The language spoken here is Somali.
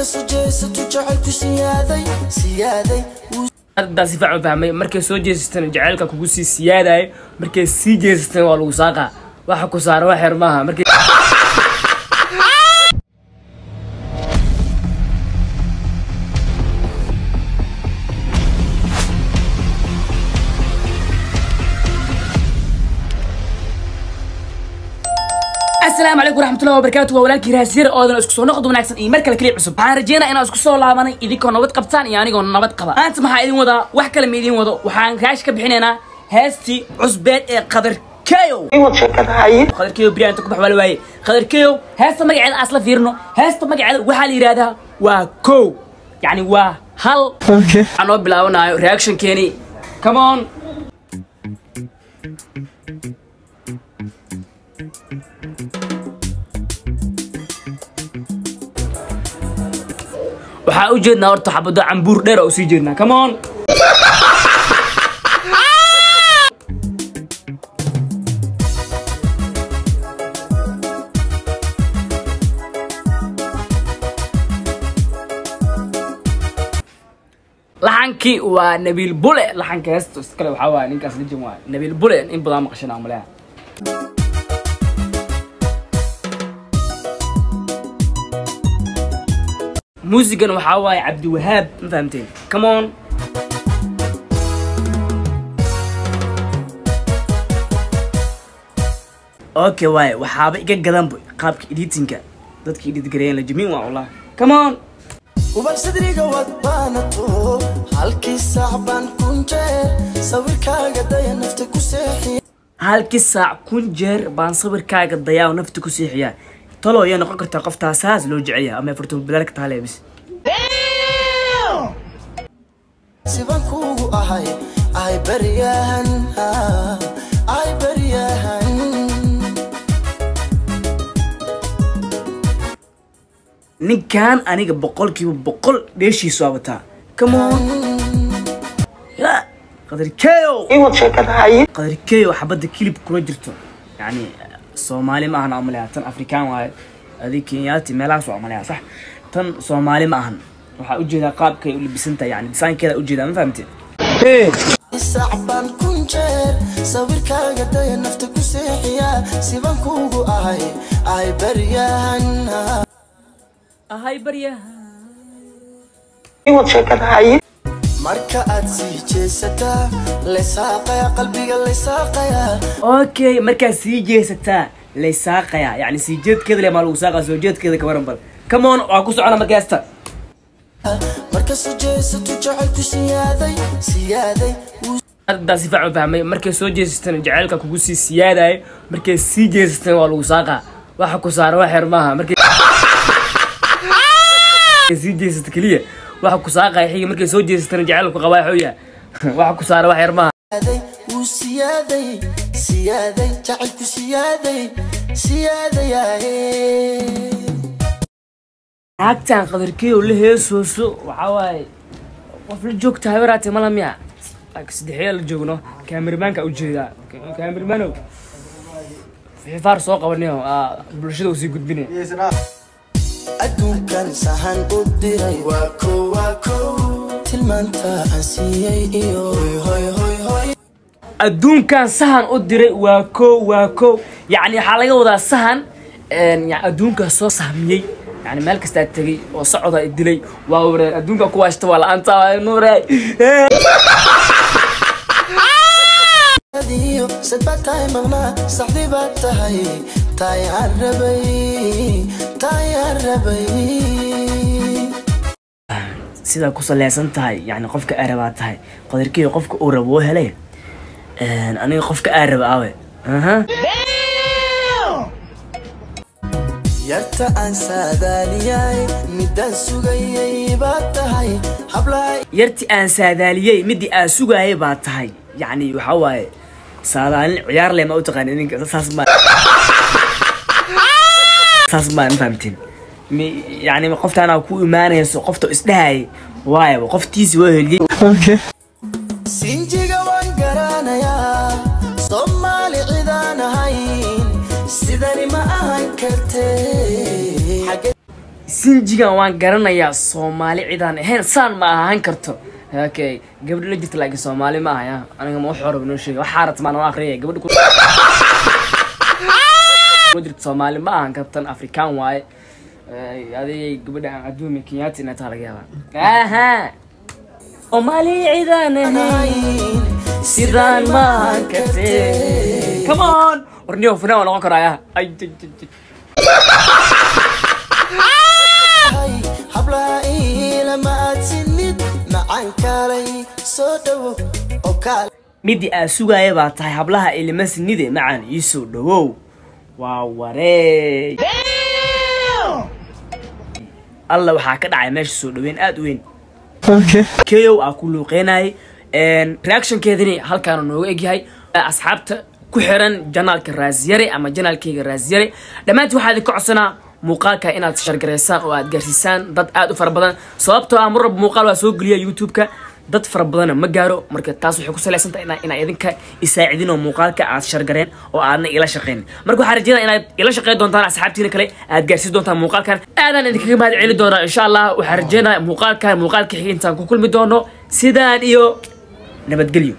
marka soo jeesato jacaylku siyaaday siyaaday. Ardaa si fiican u fahmay markay soo jeesatana jacaylka kugu sii siyaadayo markay sii jeesatana waa lagu saaqaa waxa ku saara wax yar maaha asalaamu calaykum waraxmatullahi wabarakaatu waa walaalkii raasir oodan isku soo noqod wanaagsan iyo mar kale kaliya cusub. Waxaan rajeynaa inaan isku soo laabanay idinkoo nabad qabtaan iyo anigoo nabad qaba. Maanta maxaa idin wadaa wax kale ma idin wado. Waxaan kaash ka bixinaynaa heestii cusbeed ee qadar keyow. Qadar keyow beri inta ku bax waa la waaye. Qadar keyow heesta magaceeda aan isla fiirino heesta magaceeda waxaa la yidhaahdaa waa kow. Yacni waa hal. Waxaan noo bilaabanayo reactionkeeni. Come on waxaa u jeednaa horta xabado cambuur dheer oo sii jeednaa come on. Laxankii waa nabiil bule. Laxanka heesta iskale waxaa waaya ninkaas legend waay nabiil bule in badan maqashana amaleha muusigan waxaa waaye cabdiwahaab ma fahamteen? Come on. Okay waaye waxaaba iga gadanba qaabka editinka dadka edit gareeyan la jamiin waa wallah come on. Ubal sadriga wad baanato halkii saac baan kun jeer sawirkaaga daya nafta ku seexiya. Halkii saac kun jeer baan sawirkaaga dayaa oo nafta ku seexiyaa talo ayaa noqon kartaa qoftaasaas loo jecel ama baryahan ay baryahan ninkan aniga boqolkiiba boqol dheeshiisu abataa. Qadarkeeyo xabadda kilib kula jirto. Yani soomaali ma ahan amaleha tan afrikaan waaye. Adig kenyaati meelahaas waa amaleha sax? Tan soomaali ma ahan. Waxaa u jeedaa qaabkay u labisan tahay yani desaankeeda u jeedaa ma fahamteen saac baan kun jeer sawirkaaga daya nafta ku seexiya siban kuugu ahay ay baryahan ahay. Baryaha marka aad sii jeesataa laysaaqaya qalbiga laysaaqaya okay markaad sii jeesataa lay saaqayaa. Yani sii jeedkeeda le maa lagu saaqaa soo jeedkeeda ka waran bal. Come on waa ku socona markaasta marka soo jeesato jacaylku siyaaday siyaaday. Ardaa si fiican u fahmay markay soo jeesatana jacaylka kugu sii siyaadayo markay sii jeesatana waa lagu saaqaa. Waxa ku saara wax yar maaha markay sii jeesata keliya waxa ku saaqaya xiga markay soo jeesatana jacaylku qabaa xooya waxa ku saara wax yar maaha siyaaday wuu siyaaday siyaaday jacaylku siyaaday siyaadayaye naagtan qadarkeeyo la heesooso waxaa waaye qof la joogta habaraate mala miya laakiin saddexyaa la joogno kaamirmaanka ujeedaa kaamirmaanow fixifaar soo qabanayo bulshada usii gudbinaya adduunkan sahan u diray. Tilmaanta aan siiyey iyo. Adduunkan sahan u diray waa kow waa kow. Yacni waxaa laga wadaa sahan adduunkaa soo sahmiyey yani meel kastaa tegey oo socoda dilay. Waa wareer adduunka ku waashta waa la'aanta adiyo sad baad tahay maqnaa saxdi baad tahay sidaa ku saleysan tahay yani qofka aa rabaa tahay qadarkeeyo qofka uu rabo woo helay? Aniga qofka aa raba awe yarta aan saadaaliyay midaan sugayay baad tahay yarti aan saadaaliyey midii aan sugaayay baa tahay. Yacni waxaa waaye saadaalin ciyaar leh ma u taqaani ninka saas ma saas ma ma fahamteen mi yacni qoftaanaa ku imaanayso qofta isdhahayay waayo qoftiisi waa heliyey sinjiga waan garanayaa soomaali cidaan ahayn sidani ma ahan xagge sinjigan waan garanayaa soomaali cidaan ahayn saan ma ahaan karto okay gabadha la jirta laakiin soomaali ma ahaya aniga ma wax horaba noo sheega waxaa rabta maan akriyaya gabadha ku jirta soomaali ma ahan kartan afrikaan waaye. Adigay gabadha aan adduumi kenyaati inay taha laga yaabaa. Aha soomaali cidaan ahayn sidaan ma ahan kartee come on! Warniyo funaan waa noqon ay. hablaha ilama aad sinid macaan kaalay soo dhowo oo kaal midii aa sugaaya baa tahay hablaha ilima sinide macaan iisoo dhawow waa wareey alla waxaa ka dhacay meesha soo dhaweyn aada u weyn. Keyow aa ku luuqeynayay reactionkeedini halkaana nooga egyahay asxaabta ku xiran janaalka raasiyare ama janaalkeyga raasiyare dhammaantii waxaa idin ka codsanaa muuqaalka inaad shargaraysaan oo aad gaarsiisaan dad aad u fara badan. Sababtoo ah mar walba muuqaal waa soo geliya youtube-ka dad fara badanna ma gaaro. Marka taas waxay ku salaysan tahay inaa idinka isaacidin oo muuqaalka aad shargareen oo aadna ila shaqeyn. Marka waxaa rajeynaya inaad ila shaqeyn doontaan asxaabtiina kale aad gaarsiin doontaan muuqaalkan. Aadaan idinkaga mahad celi doonaa insha allah waxaa rajeynaya muuqaalkan muuqaalka xigay intaan ku kulmi doono. Sidaan iyo nabadgelyo